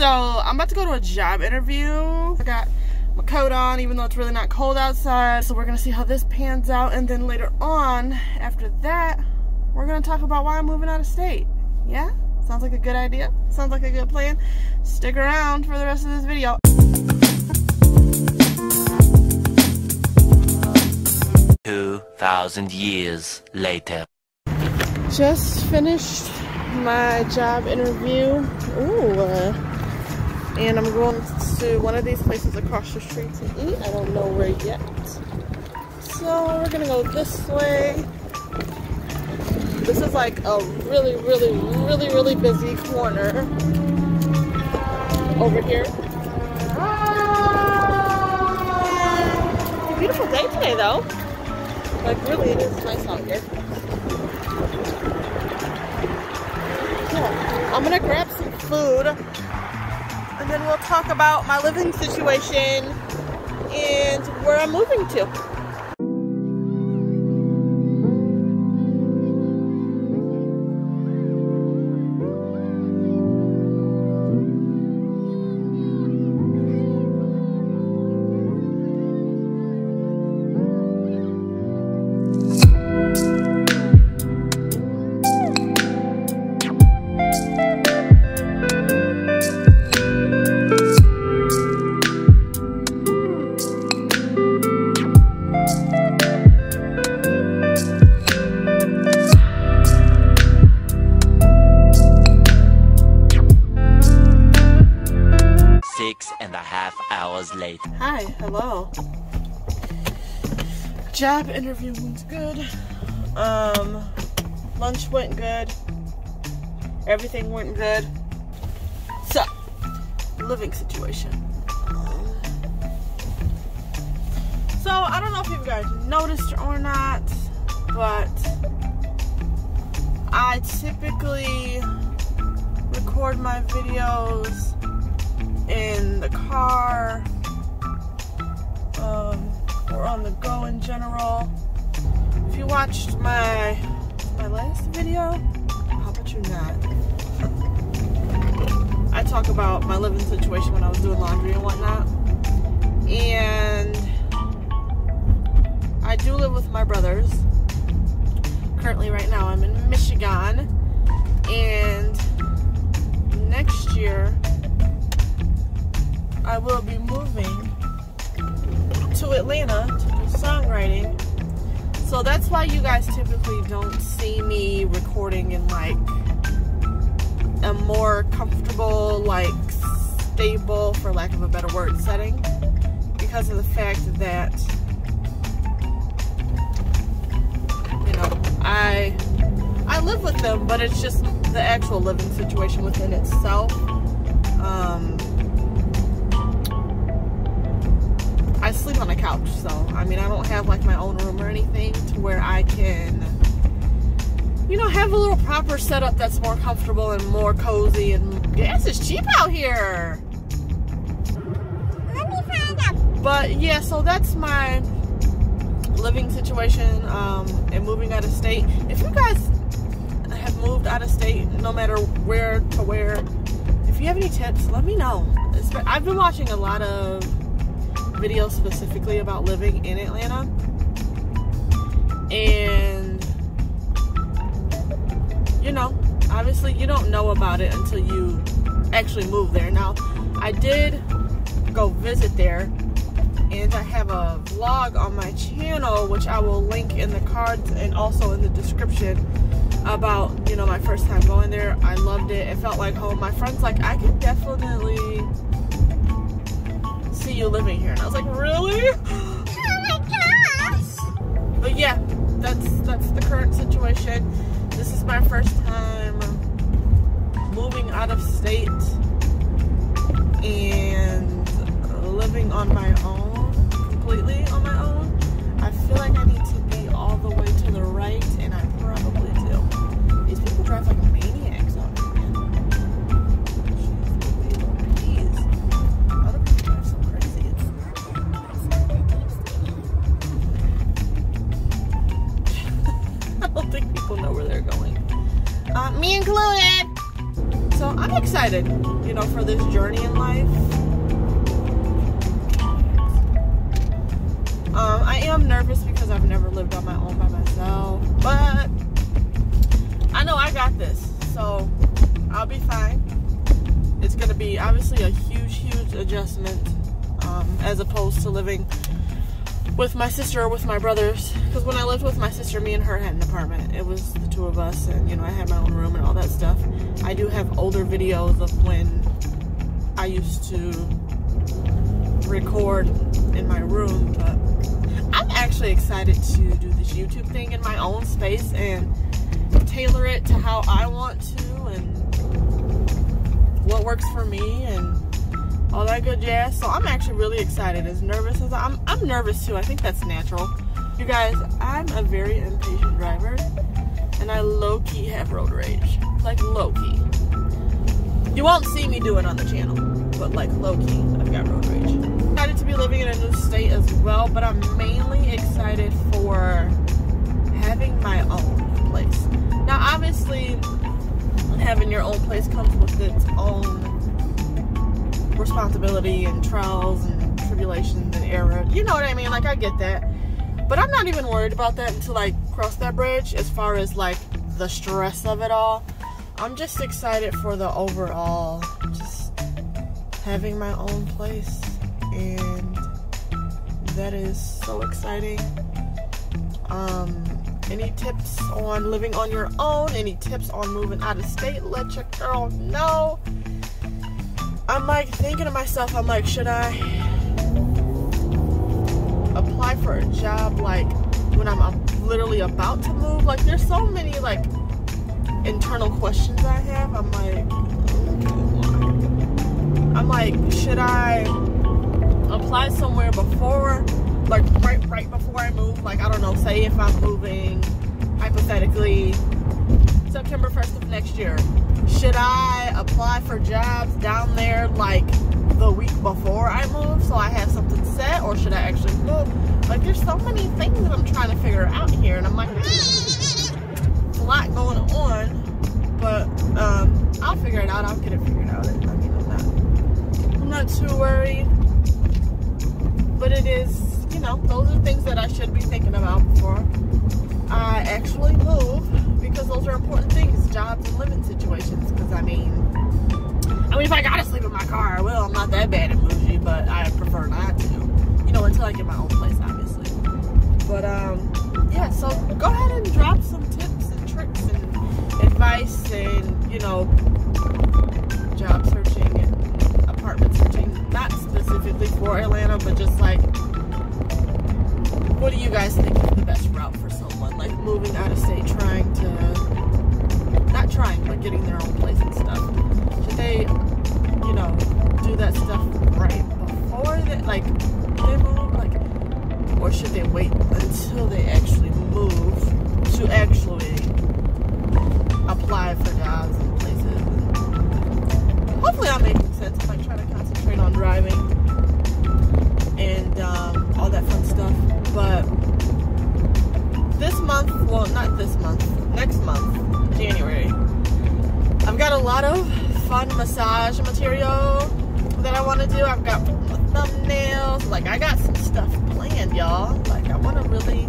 So I'm about to go to a job interview. I got my coat on, even though it's really not cold outside. So we're gonna see how this pans out. And then later on, after that, we're gonna talk about why I'm moving out of state. Yeah? Sounds like a good idea? Sounds like a good plan? Stick around for the rest of this video. Two thousand years later. Just finished my job interview. Ooh. Uh, and I'm going to one of these places across the street to eat. I don't know where yet. So we're gonna go this way. This is like a really, really, really, really busy corner over here. It's a beautiful day today though. Like really it is nice out here. I'm gonna grab some food then we'll talk about my living situation and where I'm moving to. Job interview went good. Um, lunch went good. Everything went good. So, living situation. So, I don't know if you guys noticed or not, but I typically record my videos in the car on the go in general. If you watched my my last video, how about you not? I talk about my living situation when I was doing laundry and whatnot. And I do live with my brothers. Currently right now I'm in Michigan. And next year I will be moving to Atlanta to do songwriting. So that's why you guys typically don't see me recording in like a more comfortable, like stable, for lack of a better word, setting. Because of the fact that, you know, I I live with them, but it's just the actual living situation within itself. Um, sleep on a couch, so I mean, I don't have like my own room or anything to where I can, you know, have a little proper setup that's more comfortable and more cozy. And gas is cheap out here. But yeah, so that's my living situation um, and moving out of state. If you guys have moved out of state, no matter where to where, if you have any tips, let me know. I've been watching a lot of videos specifically about living in Atlanta. And, you know, obviously you don't know about it until you actually move there. Now, I did go visit there and I have a vlog on my channel which I will link in the cards and also in the description about you know my first time going there I loved it it felt like home my friends like I could definitely see you living here. And I was like really? Oh my gosh. But yeah that's that's the current situation. This is my first time moving out of state and living on my own completely on my own, I feel like I included. So I'm excited, you know, for this journey in life. Um, I am nervous because I've never lived on my own by myself, but I know I got this, so I'll be fine. It's gonna be obviously a huge, huge adjustment um, as opposed to living with my sister or with my brothers. Because when I lived with my sister, me and her had an apartment. It was the two of us, and you know, I had my own room and all that stuff. I do have older videos of when I used to record in my room, but I'm actually excited to do this YouTube thing in my own space and tailor it to how I want to and what works for me and all that good jazz. So I'm actually really excited. As nervous as I'm, I'm nervous too. I think that's natural. You guys, I'm a very impatient driver, and I low key have road rage. Like low key. You won't see me do it on the channel, but like low key, I've got road rage. Excited to be living in a new state as well, but I'm mainly excited for having my own place. Now, obviously, having your own place comes with its own responsibility and trials and tribulations and error. You know what I mean? Like, I get that. But I'm not even worried about that until I cross that bridge as far as like the stress of it all. I'm just excited for the overall, just having my own place. And that is so exciting. Um, any tips on living on your own? Any tips on moving out of state? Let your girl know. I'm like thinking to myself, I'm like, should I apply for a job like when I'm, I'm literally about to move? Like, there's so many like internal questions I have. I'm like, I'm like, should I apply somewhere before, like right right before I move? Like, I don't know. Say if I'm moving, hypothetically, September 1st of next year should I apply for jobs the week before I move so I have something set or should I actually move? Like there's so many things that I'm trying to figure out here and I'm like, it's a lot going on, but um, I'll figure it out. I'll get it figured out. I mean, I'm not, I'm not too worried, but it is, you know, those are things that I should be thinking about before I actually move because those are important things, jobs and living situations. Because I mean, mean, if I gotta sleep in my car, I will. I'm not that bad at bougie, but I prefer not to. You know, until I get my own place, obviously. But um, yeah. So go ahead and drop some tips and tricks and advice, and you know, job searching and apartment searching. Not specifically for Atlanta, but just like, what do you guys think is the best route for someone like moving out of state, trying to not trying, but getting their own place and stuff? Should they, you know, do that stuff right before they like they move, like, or should they wait until they actually move I've got thumbnails, like, I got some stuff planned, y'all. Like, I want to really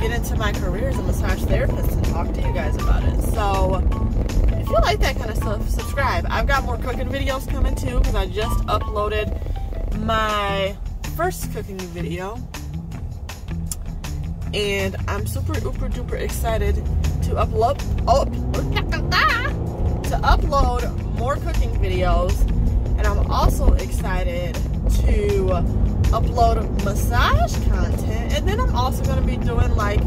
get into my career as a massage therapist and talk to you guys about it. So, if you like that kind of stuff, subscribe. I've got more cooking videos coming too because I just uploaded my first cooking video. And I'm super duper duper excited to upload oh, to upload more cooking videos. And I'm also excited to upload massage content. And then I'm also going to be doing like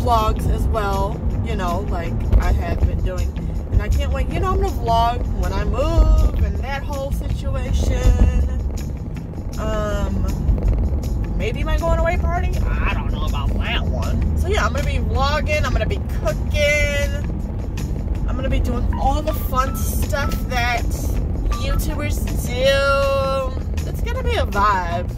vlogs as well, you know, like I have been doing. And I can't wait, you know, I'm going to vlog when I move and that whole situation. Um, maybe my going away party? I don't know about that one. So yeah, I'm going to be vlogging, I'm going to be cooking. I'm going to be doing all the fun stuff that YouTubers do. It's to be a vibe.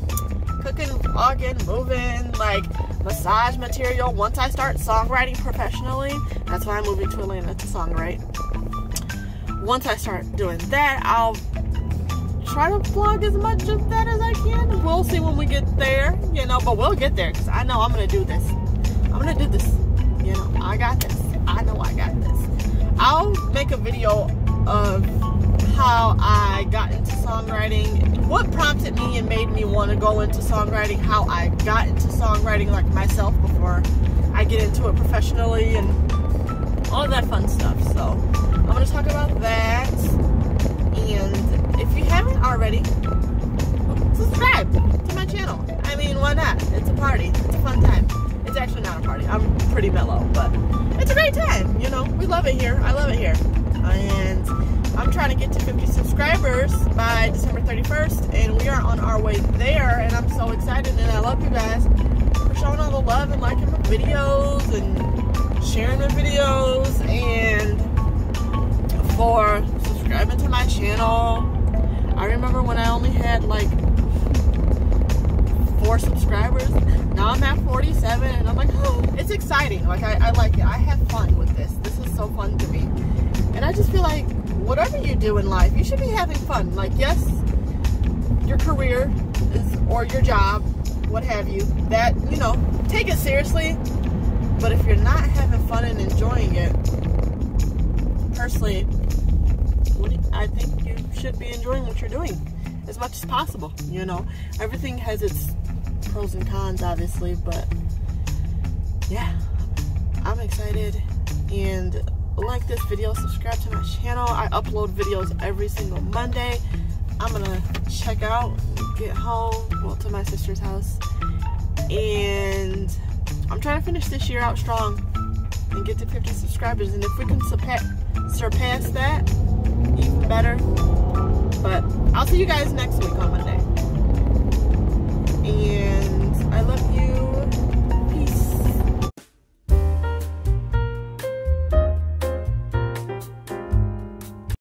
Cooking, vlogging, moving, like massage material. Once I start songwriting professionally, that's why I'm moving to Atlanta to songwrite. once I start doing that, I'll try to vlog as much of that as I can. We'll see when we get there, you know, but we'll get there because I know I'm to do this. I'm to do this. You know, I got this. I know I got this. I'll make a video of how I got into songwriting, what prompted me and made me want to go into songwriting, how I got into songwriting like myself before I get into it professionally and all that fun stuff. So I'm going to talk about that. And if you haven't already, subscribe to my channel. I mean, why not? It's a party. It's a fun time. It's actually not a party. I'm pretty mellow, but it's a great time. You know, we love it here. I love it here. And I'm trying to get to 50 subscribers by December 31st, and we are on our way there. And I'm so excited, and I love you guys for showing all the love and liking my videos and sharing my videos and for subscribing to my channel. I remember when I only had like four subscribers. Now I'm at 47 and I'm like, oh, it's exciting. Like I, I like it. I have fun with this. This is so fun to me. And I just feel like whatever you do in life, you should be having fun. Like, yes, your career is, or your job, what have you, that, you know, take it seriously. But if you're not having fun and enjoying it, personally, I think you should be enjoying what you're doing as much as possible. You know, everything has its pros and cons, obviously, but yeah, I'm excited and like this video, subscribe to my channel. I upload videos every single Monday. I'm gonna check out, get home, well, to my sister's house, and I'm trying to finish this year out strong and get to 50 subscribers. And if we can surpass, that, even better. But I'll see you guys next week on Monday. And